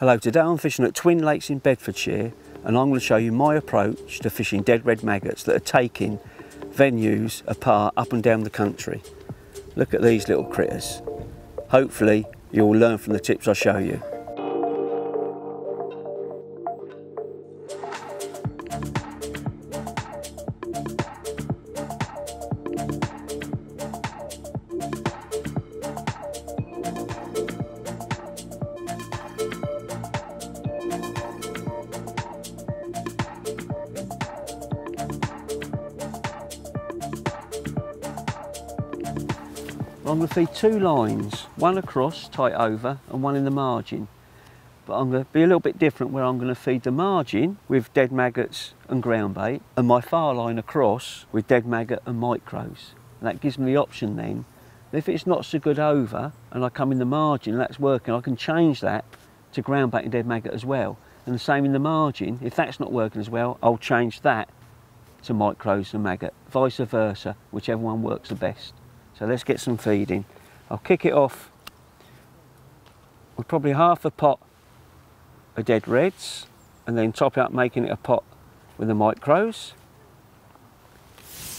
Hello, today I'm fishing at Twin Lakes in Bedfordshire and I'm going to show you my approach to fishing dead red maggots that are taking venues apart up and down the country. Look at these little critters. Hopefully you'll learn from the tips I show you. Two lines, one across, tight over, and one in the margin. But I'm going to be a little bit different where I'm going to feed the margin with dead maggots and ground bait, and my far line across with dead maggot and micros. And that gives me the option then, if it's not so good over, and I come in the margin and that's working, I can change that to ground bait and dead maggot as well. And the same in the margin, if that's not working as well, I'll change that to micros and maggot, vice versa, whichever one works the best. So let's get some feeding. I'll kick it off with probably half a pot of dead reds and then top it up making it a pot with the micros.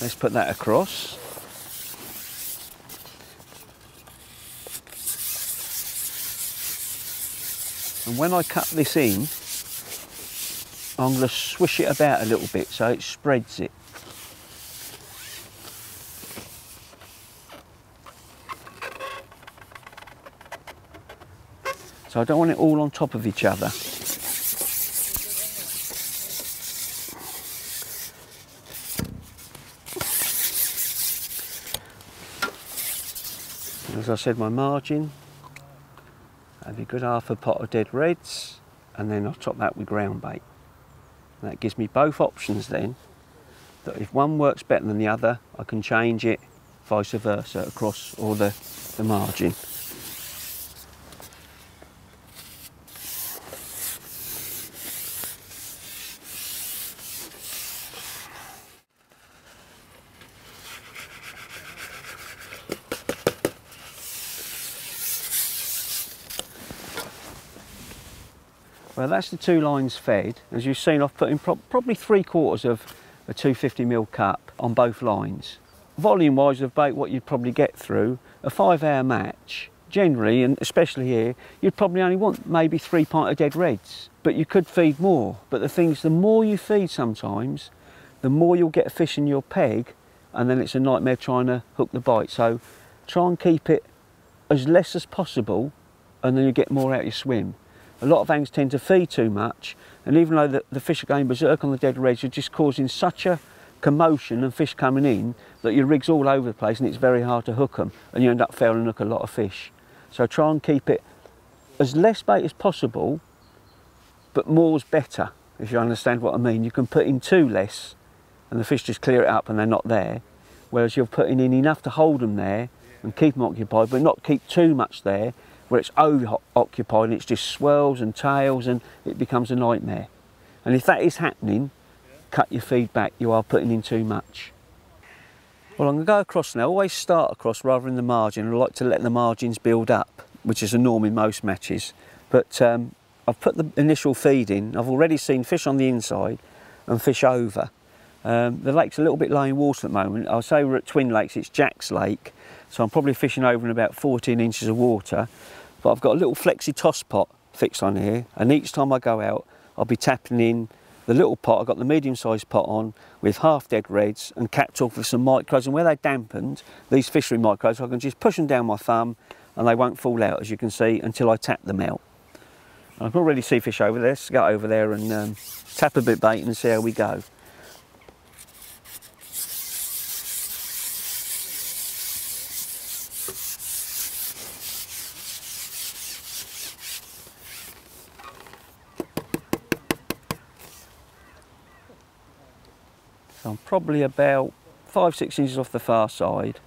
Let's put that across. And when I cut this in, I'm going to swish it about a little bit so it spreads it. So I don't want it all on top of each other. As I said, my margin, have a good half a pot of dead reds, and then I'll top that with ground bait. And that gives me both options then, that if one works better than the other, I can change it vice versa across all the, the margin. That's the two lines fed. As you've seen, I've put in pro probably three quarters of a 250ml cup on both lines. Volume-wise of bait, what you'd probably get through a five-hour match, generally, and especially here, you'd probably only want maybe three pint of dead reds, but you could feed more. But the thing is, the more you feed sometimes, the more you'll get a fish in your peg, and then it's a nightmare trying to hook the bite. So try and keep it as less as possible, and then you get more out of your swim. A lot of anglers tend to feed too much, and even though the, the fish are going berserk on the dead reds, you're just causing such a commotion and fish coming in that your rig's all over the place and it's very hard to hook them, and you end up failing to hook a lot of fish. So try and keep it as less bait as possible, but more's better, if you understand what I mean. You can put in two less, and the fish just clear it up and they're not there, whereas you're putting in enough to hold them there and keep them occupied, but not keep too much there where it's over occupied and it just swirls and tails and it becomes a nightmare. And if that is happening, cut your feed back, you are putting in too much. Well, I'm going to go across now. I always start across rather than the margin. I like to let the margins build up, which is a norm in most matches. But um, I've put the initial feed in. I've already seen fish on the inside and fish over. Um, the lake's a little bit low in water at the moment. I'll say we're at Twin Lakes, it's Jack's Lake. So I'm probably fishing over in about 14 inches of water. But I've got a little flexi toss pot fixed on here. And each time I go out, I'll be tapping in the little pot. I've got the medium sized pot on with half dead reds and capped off with some micros. And where they dampened, these fishery micros, I can just push them down my thumb and they won't fall out, as you can see, until I tap them out. I can already see fish over there. Let's go over there and um, tap a bit bait and see how we go. Probably about five, six inches off the far side.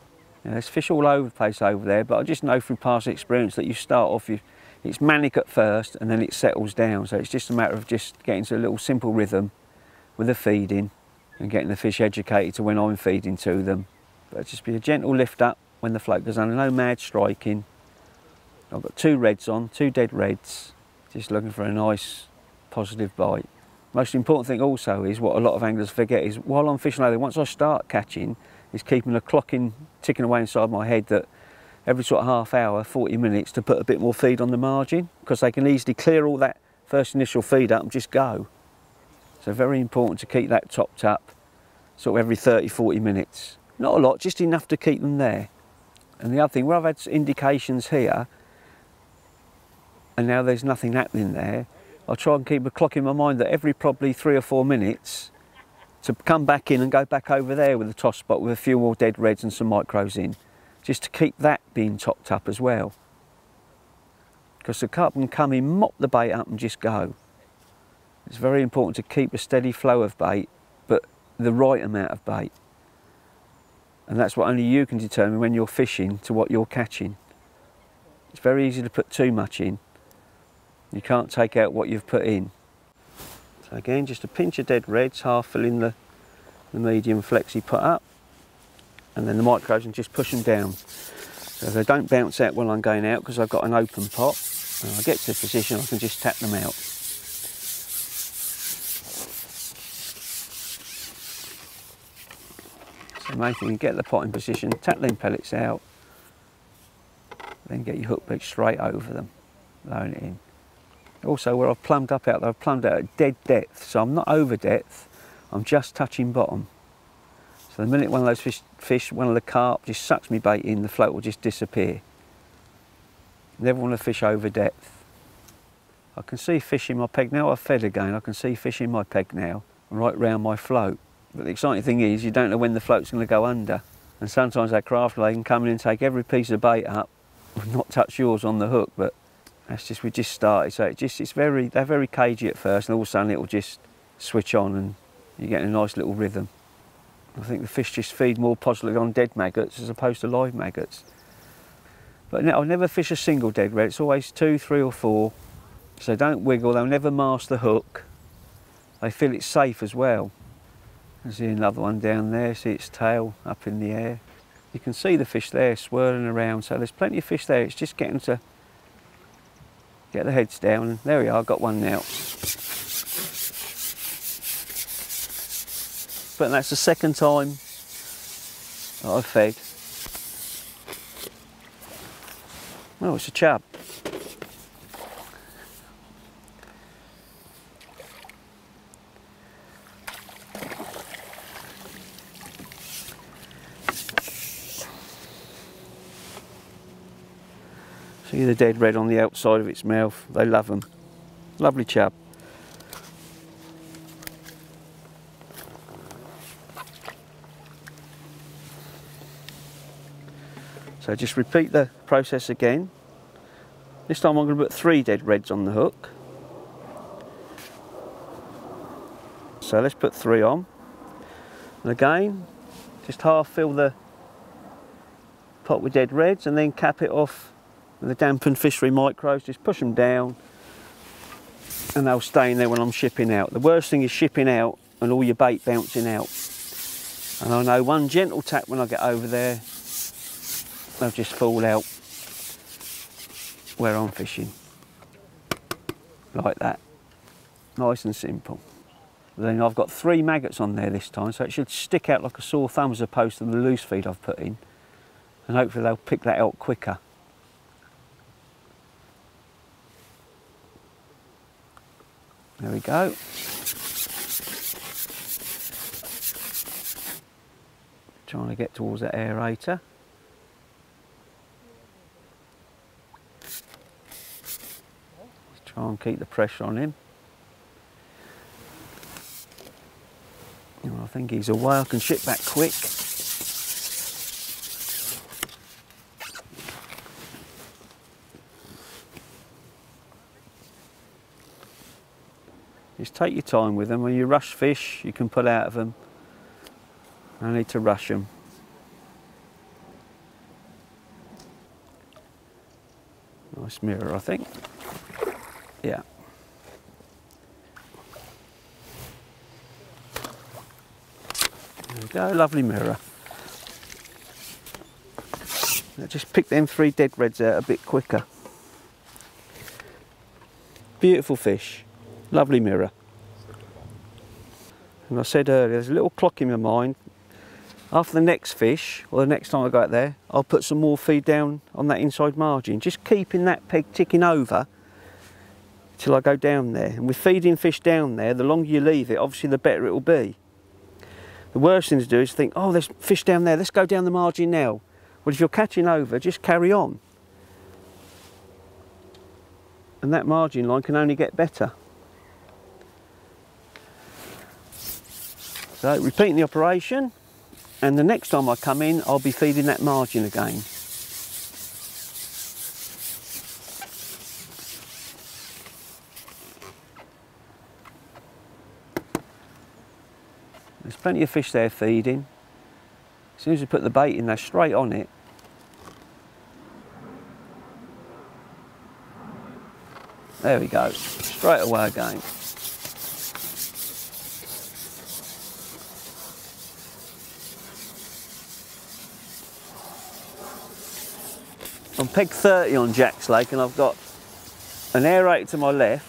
You know, there's fish all over the place over there, but I just know from past experience that you start off, you, it's manic at first and then it settles down. So it's just a matter of just getting to a little simple rhythm with the feeding and getting the fish educated to when I'm feeding to them. But just be a gentle lift up when the float goes under, no mad striking. I've got two reds on, two dead reds, Just looking for a nice positive bite. Most important thing also is what a lot of anglers forget is while I'm fishing lather, once I start catching, is keeping a clock in, ticking away inside my head that every sort of half hour, 40 minutes to put a bit more feed on the margin because they can easily clear all that first initial feed up and just go. So very important to keep that topped up sort of every 30, 40 minutes. Not a lot, just enough to keep them there. And the other thing, where I've had indications here, and now there's nothing happening there, I try and keep a clock in my mind that every probably three or four minutes to come back in and go back over there with a toss pot with a few more dead reds and some micros in, just to keep that being topped up as well. Because the carp can come in, mop the bait up and just go. It's very important to keep a steady flow of bait, but the right amount of bait. And that's what only you can determine when you're fishing to what you're catching. It's very easy to put too much in. You can't take out what you've put in. So again, just a pinch of dead reds, half filling the, the medium flexi put up. And then the micros and just push them down. So they don't bounce out while I'm going out because I've got an open pot. When I get to the position, I can just tap them out. So main you get the pot in position, tap them pellets out, then get your hook beak straight over them, lowering it in. Also where I've plumbed up out there, I've plumbed out at dead depth, so I'm not over depth, I'm just touching bottom. So the minute one of those fish, fish one of the carp just sucks me bait in, the float will just disappear. Never want to fish over depth. I can see fish in my peg now, I've fed again, I can see fish in my peg now, right round my float. But the exciting thing is you don't know when the float's going to go under. And sometimes that craft they can come in and take every piece of bait up, not touch yours on the hook, but that's just, we just started. So it just, it's very, they're very cagey at first and all of a sudden it'll just switch on and you get a nice little rhythm. I think the fish just feed more positively on dead maggots as opposed to live maggots. But I'll never fish a single dead red, it's always two, three or four. So don't wiggle, they'll never mask the hook. They feel it's safe as well. I see another one down there, see its tail up in the air. You can see the fish there swirling around, so there's plenty of fish there. It's just getting to get the heads down. There we are, got one now. But that's the second time that I've fed. Oh, it's a chub. See the dead red on the outside of its mouth. They love them. Lovely chub. So just repeat the process again. This time I'm going to put three dead reds on the hook. So let's put three on. And again, just half fill the pot with dead reds and then cap it off the dampened fishery micros, just push them down and they'll stay in there when I'm shipping out. The worst thing is shipping out and all your bait bouncing out. And I know one gentle tap when I get over there, they'll just fall out where I'm fishing. Like that. Nice and simple. Then I've got three maggots on there this time, so it should stick out like a sore thumb as opposed to the loose feed I've put in. And hopefully they'll pick that out quicker. There we go. Trying to get towards that aerator. Try and keep the pressure on him. I think he's away. I can ship back quick. Just take your time with them. When you rush fish, you can pull out of them. No need to rush them. Nice mirror, I think. Yeah. There we go, lovely mirror. Now just pick them three dead reds out a bit quicker. Beautiful fish, lovely mirror. And I said earlier, there's a little clock in my mind. After the next fish, or the next time I go out there, I'll put some more feed down on that inside margin, just keeping that peg ticking over till I go down there. And with feeding fish down there, the longer you leave it, obviously the better it will be. The worst thing to do is think, oh, there's fish down there, let's go down the margin now. Well, if you're catching over, just carry on. And that margin line can only get better. So repeating the operation and the next time I come in I'll be feeding that margin again. There's plenty of fish there feeding. As soon as you put the bait in they're straight on it. There we go, straight away again. I'm peg 30 on Jack's Lake and I've got an aerator to my left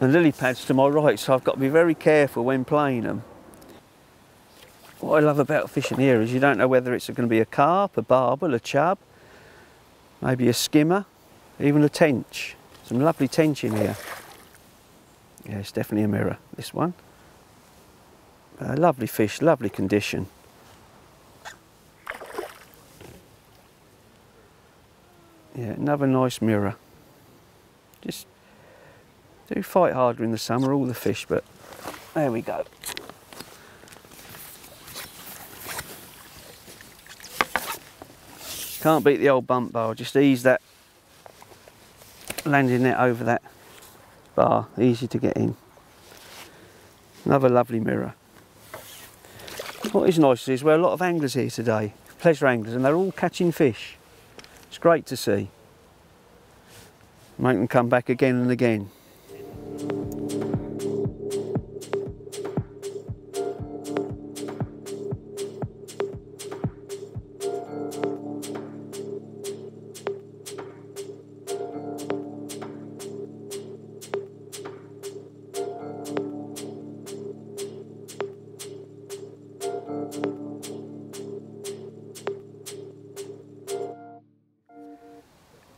and lily pads to my right so I've got to be very careful when playing them. What I love about fishing here is you don't know whether it's going to be a carp, a barbel, a chub, maybe a skimmer, even a tench. Some lovely tench in here. Yeah, it's definitely a mirror, this one. A lovely fish, lovely condition. Yeah, another nice mirror. Just do fight harder in the summer, all the fish, but there we go. Can't beat the old bump bar, just ease that landing net over that bar, easy to get in. Another lovely mirror. What is nice is we're a lot of anglers here today, pleasure anglers, and they're all catching fish. It's great to see. Make them come back again and again.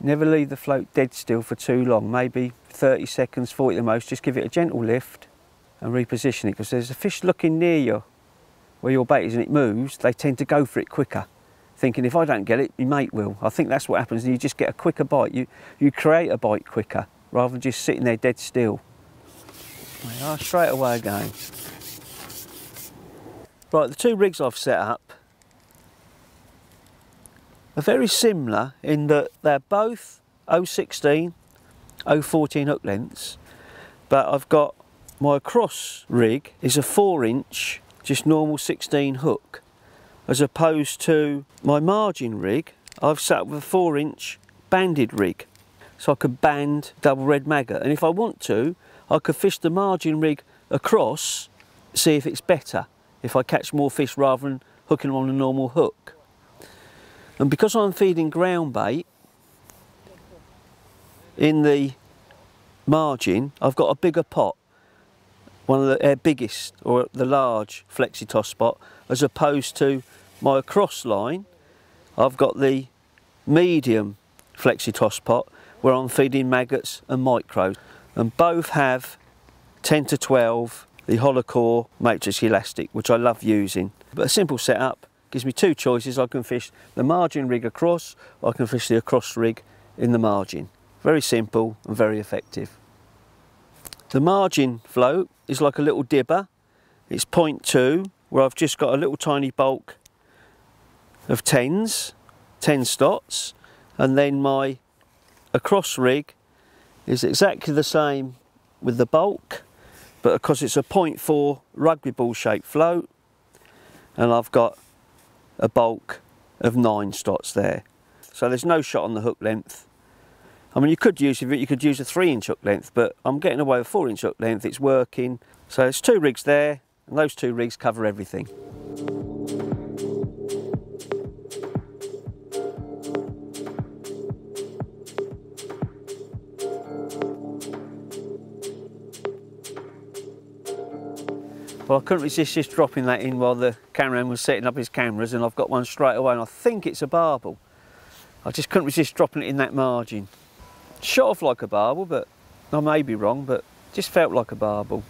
Never leave the float dead still for too long, maybe 30 seconds, 40 at the most. Just give it a gentle lift and reposition it because there's a fish looking near you where your bait is and it moves, they tend to go for it quicker. Thinking if I don't get it, your mate will. I think that's what happens. You just get a quicker bite. You, you create a bite quicker rather than just sitting there dead still. They are straight away again. Right, the two rigs I've set up are very similar in that they're both 016, 014 hook lengths, but I've got my cross rig is a 4 inch, just normal 16 hook, as opposed to my margin rig, I've up with a 4 inch banded rig. So I could band double red maggot, and if I want to, I could fish the margin rig across, see if it's better, if I catch more fish rather than hooking them on a normal hook. And because I'm feeding ground bait in the margin, I've got a bigger pot, one of the uh, biggest or the large Flexi-Toss pot, as opposed to my cross line, I've got the medium Flexi-Toss pot where I'm feeding maggots and micros. And both have 10 to 12 the Holocore matrix elastic, which I love using. But a simple setup, gives me two choices. I can fish the margin rig across, or I can fish the across rig in the margin. Very simple and very effective. The margin float is like a little dibber. It's 0.2, where I've just got a little tiny bulk of 10s, 10 stotz, and then my across rig is exactly the same with the bulk, but because it's a 0.4 rugby ball shaped float, and I've got a bulk of nine stotz there. So there's no shot on the hook length. I mean, you could use you could use a three inch hook length, but I'm getting away with four inch hook length. It's working. So there's two rigs there, and those two rigs cover everything. Well, I couldn't resist just dropping that in while the cameraman was setting up his cameras and I've got one straight away and I think it's a barbel. I just couldn't resist dropping it in that margin. Shot off like a barbel, but I may be wrong, but just felt like a barbel.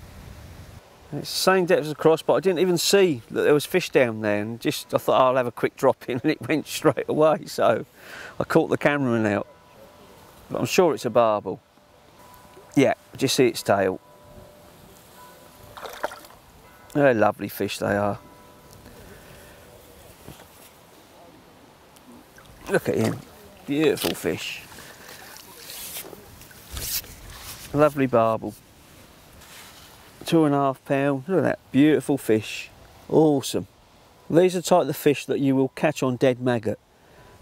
It's the same depth as a cross, but I didn't even see that there was fish down there and just I thought oh, I'll have a quick drop in and it went straight away. So I caught the cameraman out. But I'm sure it's a barbel. Yeah, just see its tail. They're lovely fish they are. Look at him, beautiful fish. Lovely barbel. Two and a half pound, look at that, beautiful fish. Awesome. These are the type of fish that you will catch on dead maggot.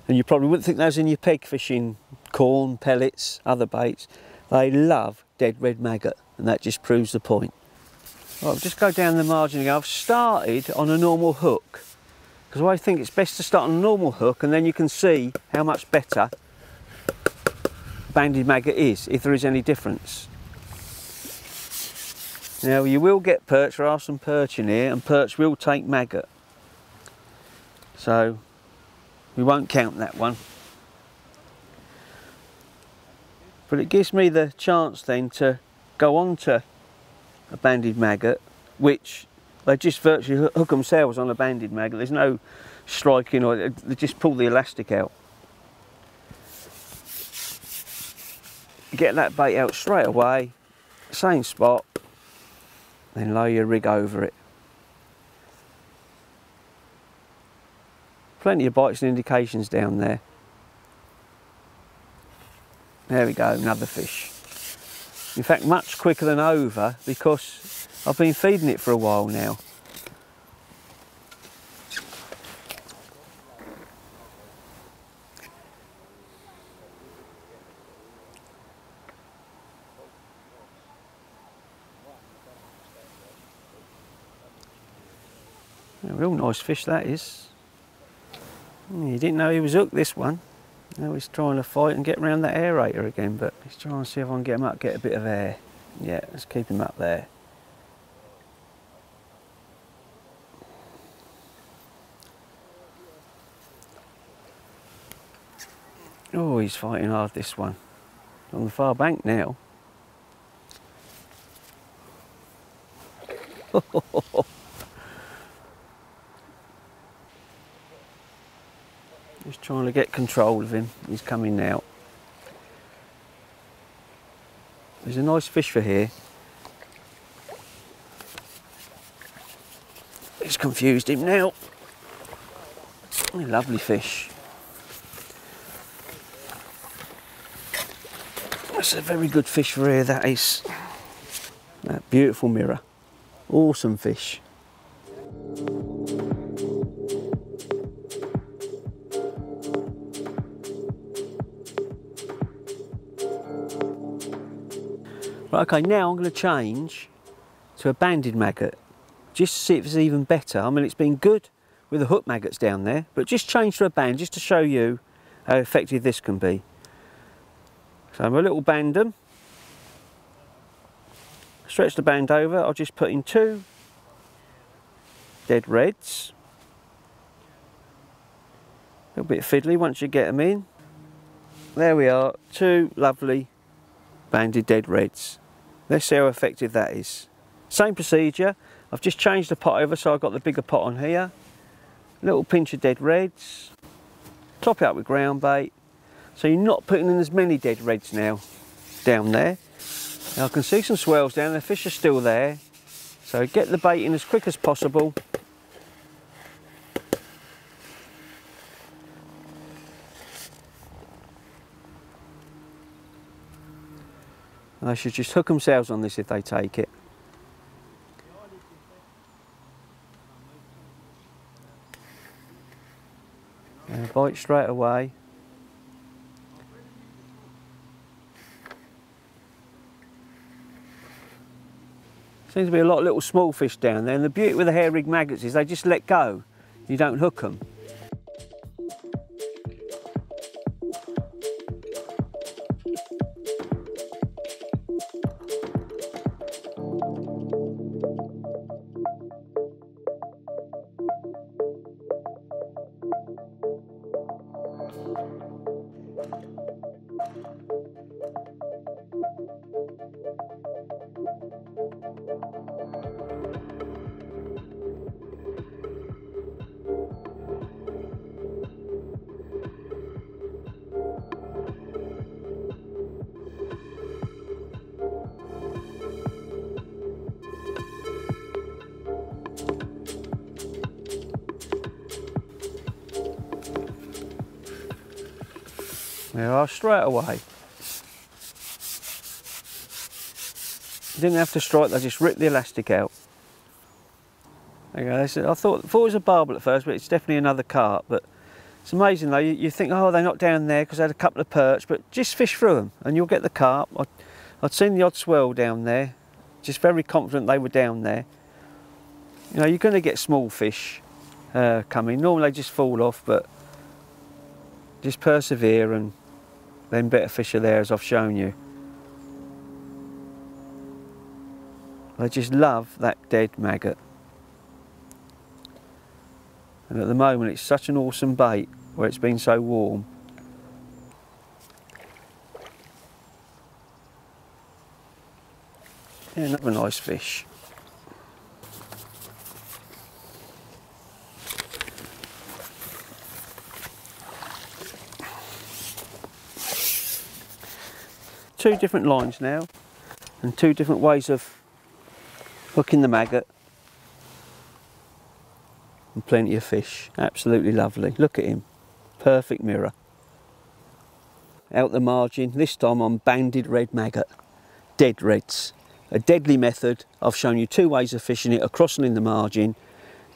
And you probably wouldn't think those in your peg fishing, corn, pellets, other baits. They love dead red maggot and that just proves the point. Right, just go down the margin again. I've started on a normal hook because I think it's best to start on a normal hook and then you can see how much better banded maggot is, if there is any difference. Now you will get perch, there are some perch in here and perch will take maggot. So we won't count that one. But it gives me the chance then to go on to a banded maggot, which they just virtually hook themselves on a banded maggot. There's no striking or they just pull the elastic out. Get that bait out straight away, same spot, then lower your rig over it. Plenty of bites and indications down there. There we go, another fish. In fact, much quicker than over because I've been feeding it for a while now. A real nice fish that is. Hmm, you didn't know he was hooked this one. Now he's trying to fight and get around that aerator again, but he's trying to see if I can get him up, get a bit of air. Yeah, let's keep him up there. Oh, he's fighting hard this one. On the far bank now. Just trying to get control of him. He's coming now. There's a nice fish for here. It's confused him now. Lovely fish. That's a very good fish for here, that is. That beautiful mirror. Awesome fish. Right, okay, now I'm going to change to a banded maggot, just to see if it's even better. I mean, it's been good with the hook maggots down there, but just change to a band just to show you how effective this can be. So I'm a little bandem. Stretch the band over, I'll just put in two dead reds. A little bit fiddly once you get them in. There we are, two lovely banded dead reds. Let's see how effective that is. Same procedure, I've just changed the pot over so I've got the bigger pot on here. Little pinch of dead reds. Top it up with ground bait. So you're not putting in as many dead reds now down there. Now I can see some swells down, the fish are still there. So get the bait in as quick as possible. They should just hook themselves on this if they take it. And bite straight away. Seems to be a lot of little small fish down there and the beauty with the hair rig maggots is they just let go. You don't hook them. There are straight away. You didn't have to strike, they just ripped the elastic out. Go. I thought, thought it was a barbel at first, but it's definitely another carp. But it's amazing though, you, you think, oh, they're not down there because they had a couple of perch, but just fish through them and you'll get the carp. I, I'd seen the odd swell down there, just very confident they were down there. You know, you're going to get small fish uh, coming. Normally they just fall off, but just persevere and then better fish are there as I've shown you. I just love that dead maggot. And at the moment it's such an awesome bait where it's been so warm. Yeah, another nice fish. Two different lines now and two different ways of hooking the maggot and plenty of fish. Absolutely lovely. Look at him. Perfect mirror. Out the margin, this time on banded red maggot. Dead reds. A deadly method. I've shown you two ways of fishing it, across and in the margin.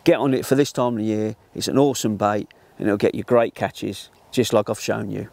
Get on it for this time of year. It's an awesome bait and it'll get you great catches, just like I've shown you.